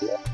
Yeah.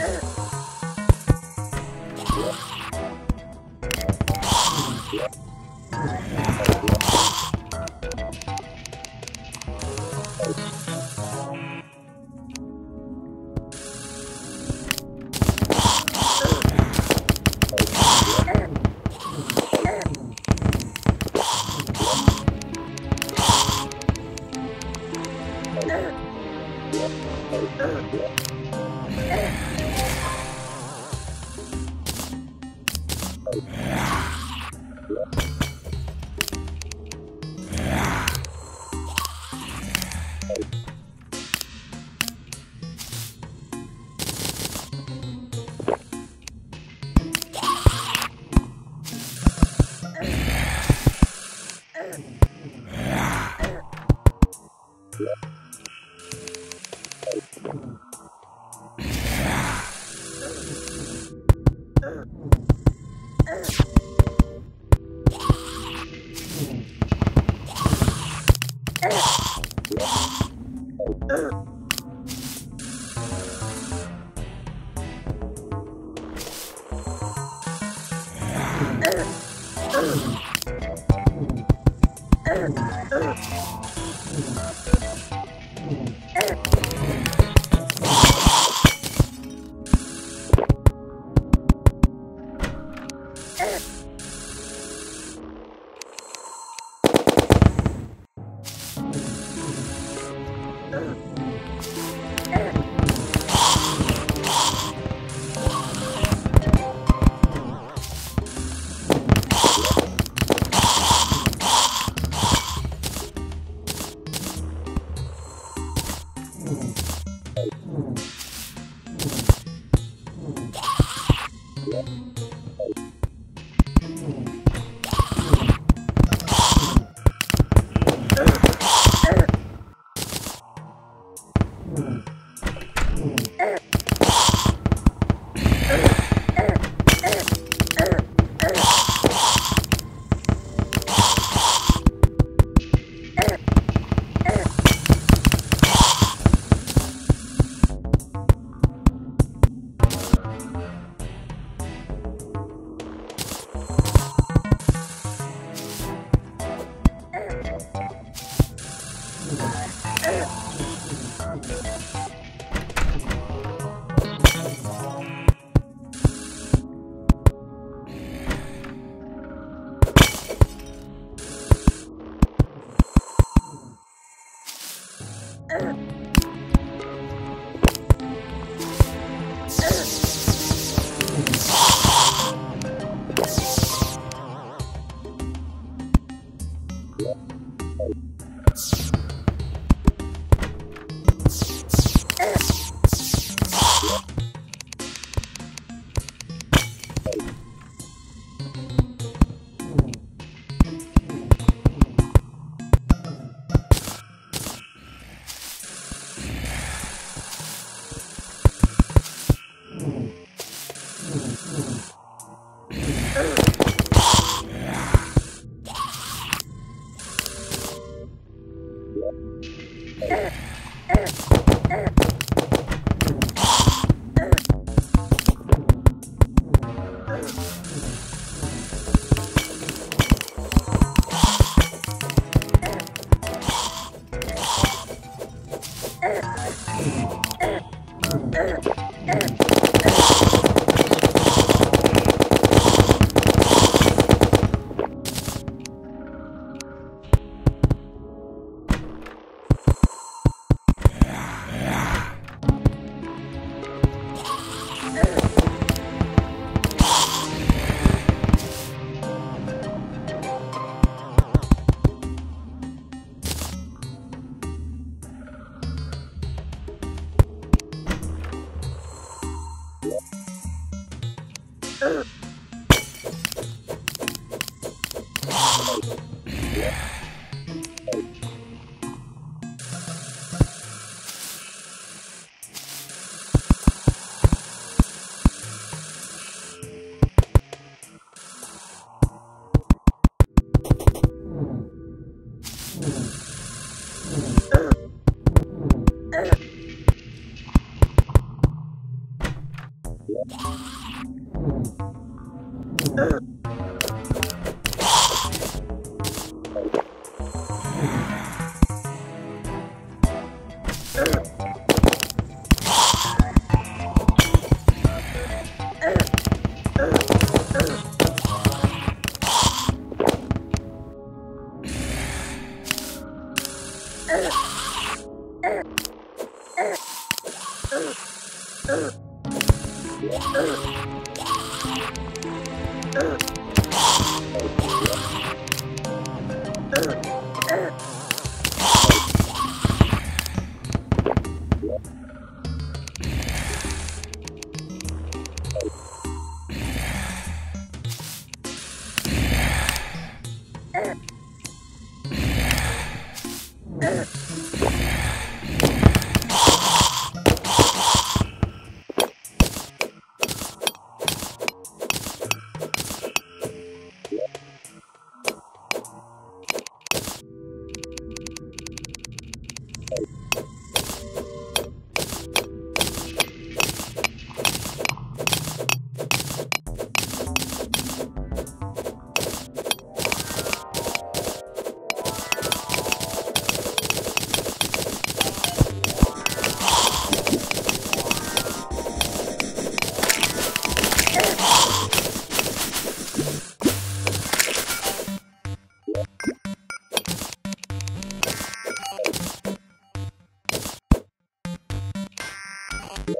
Ugh. Yeah. you